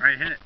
Alright, hit it.